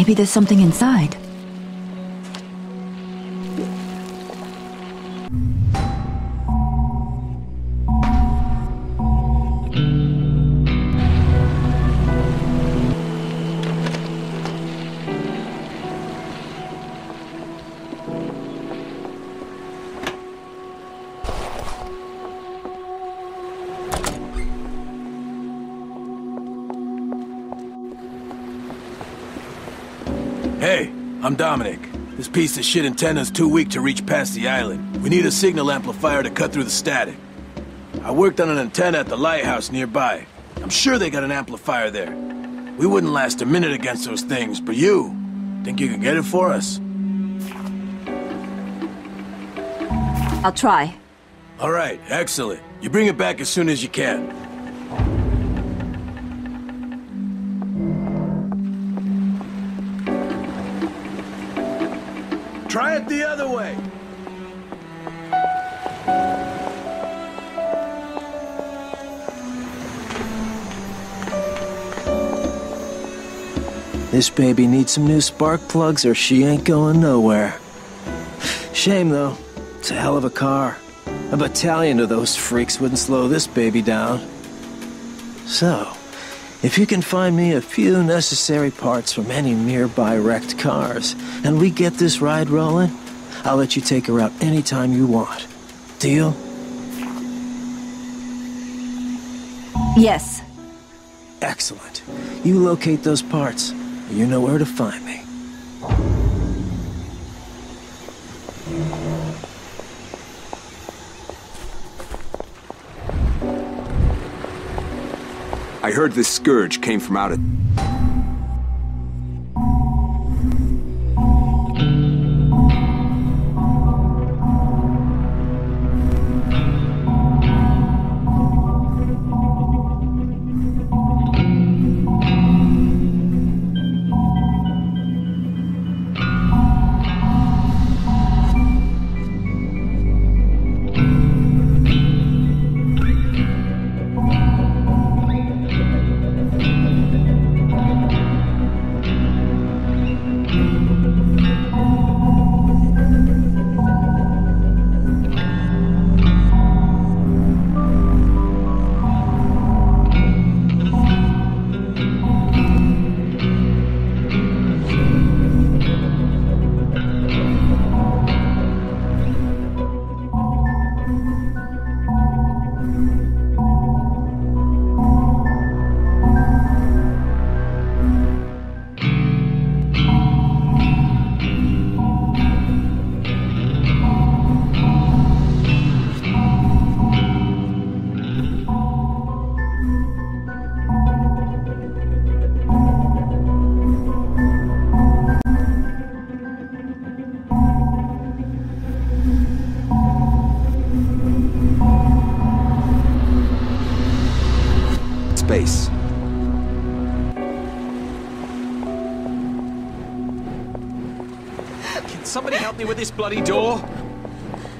Maybe there's something inside. Hey, I'm Dominic. This piece of shit antenna's too weak to reach past the island. We need a signal amplifier to cut through the static. I worked on an antenna at the lighthouse nearby. I'm sure they got an amplifier there. We wouldn't last a minute against those things, but you, think you can get it for us? I'll try. All right, excellent. You bring it back as soon as you can. The other way. This baby needs some new spark plugs or she ain't going nowhere. Shame though. It's a hell of a car. A battalion of those freaks wouldn't slow this baby down. So, if you can find me a few necessary parts from any nearby wrecked cars, and we get this ride rolling, I'll let you take her out anytime you want. Deal? Yes. Excellent. You locate those parts. You know where to find me. I heard this scourge came from out of... space. Can somebody help me with this bloody door?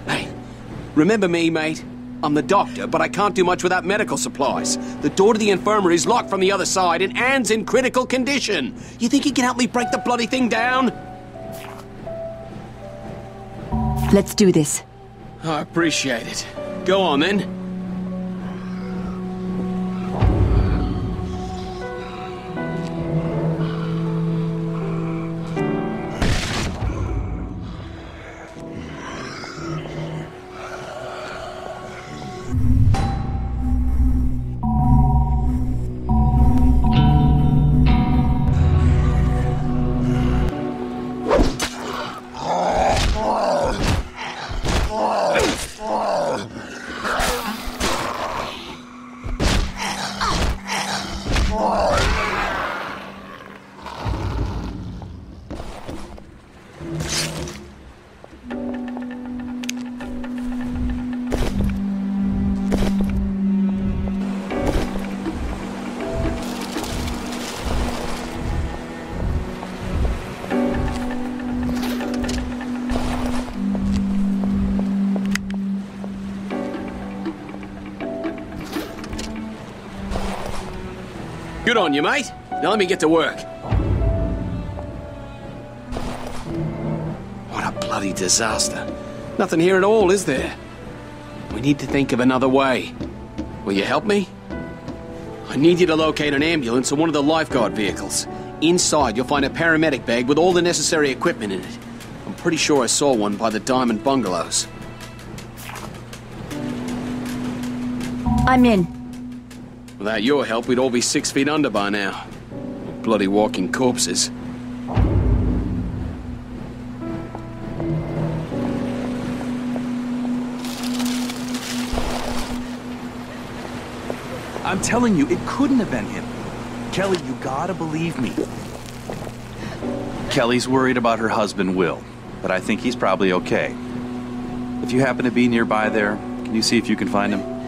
Hey, remember me, mate? I'm the doctor, but I can't do much without medical supplies. The door to the infirmary is locked from the other side, and Anne's in critical condition. You think you can help me break the bloody thing down? Let's do this. I appreciate it. Go on, then. Good on you, mate. Now let me get to work. What a bloody disaster. Nothing here at all, is there? We need to think of another way. Will you help me? I need you to locate an ambulance or one of the lifeguard vehicles. Inside, you'll find a paramedic bag with all the necessary equipment in it. I'm pretty sure I saw one by the Diamond Bungalows. I'm in. Without your help, we'd all be six feet under by now. Bloody walking corpses. I'm telling you, it couldn't have been him. Kelly, you gotta believe me. Kelly's worried about her husband, Will, but I think he's probably okay. If you happen to be nearby there, can you see if you can find him?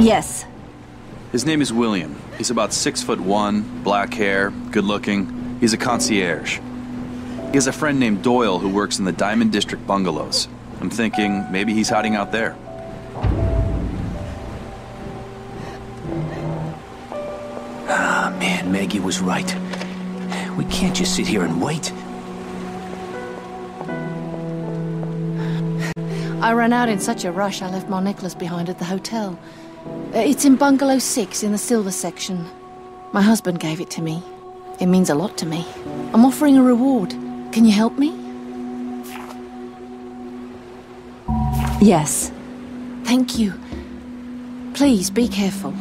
Yes. His name is William. He's about six foot one, black hair, good looking. He's a concierge. He has a friend named Doyle who works in the Diamond District bungalows. I'm thinking maybe he's hiding out there. Ah, man, Maggie was right. We can't just sit here and wait. I ran out in such a rush I left my necklace behind at the hotel. Uh, It's in bungalow 6 in the silver section. My husband gave it to me. It means a lot to me. I'm offering a reward. Can you help me? Yes. Thank you. Please be careful.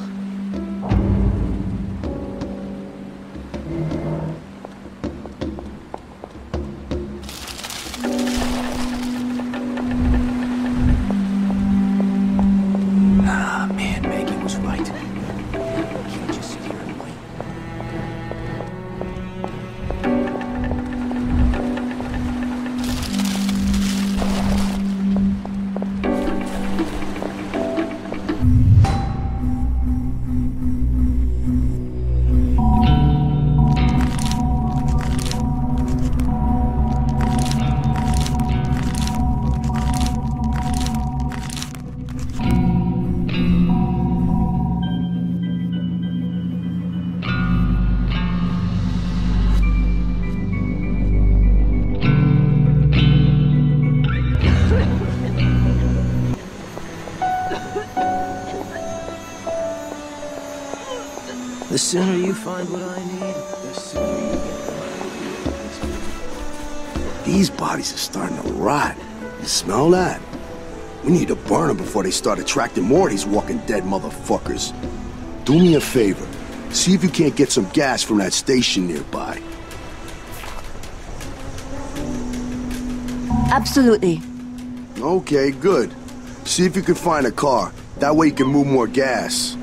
Find what I need, the sooner you get These bodies are starting to rot. You smell that? We need to burn them before they start attracting more of these walking dead motherfuckers. Do me a favor. See if you can't get some gas from that station nearby. Absolutely. Okay, good. See if you can find a car. That way you can move more gas.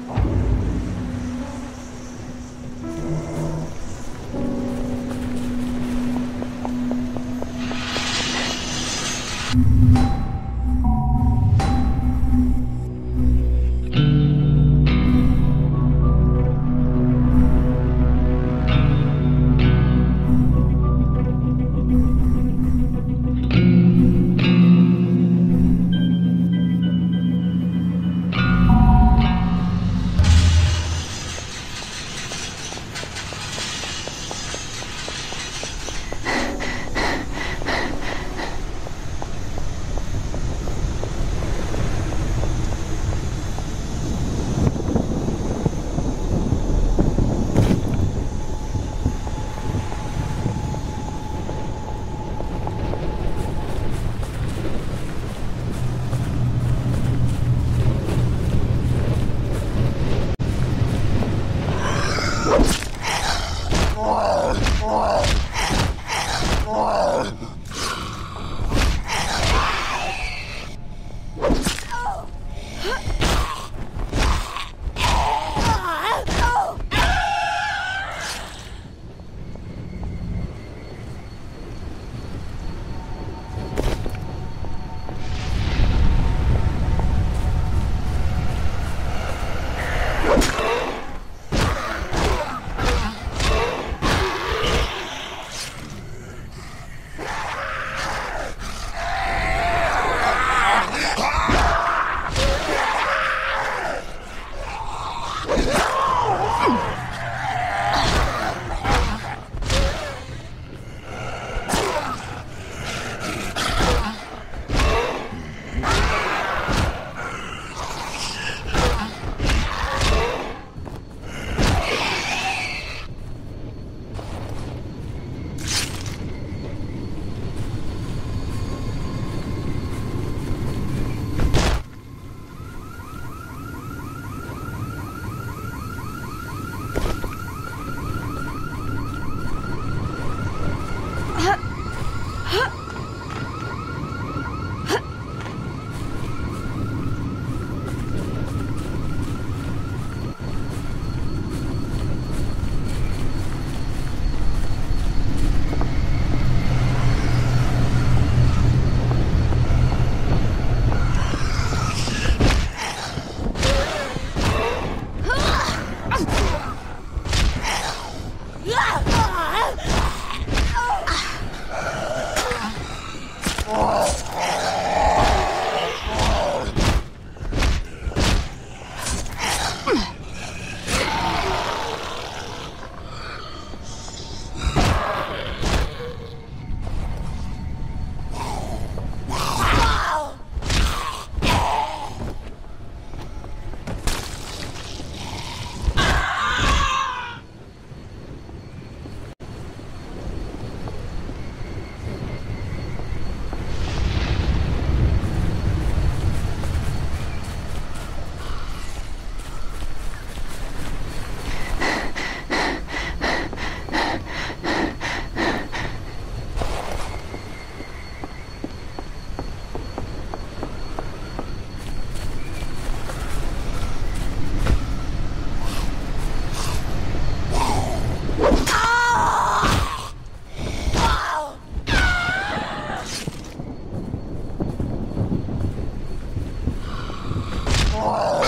Oh!